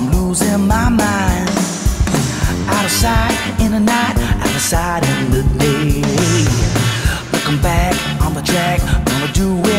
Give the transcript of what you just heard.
I'm losing my mind. Out of sight in the night, out of sight in the day. Looking back on the track, gonna do it.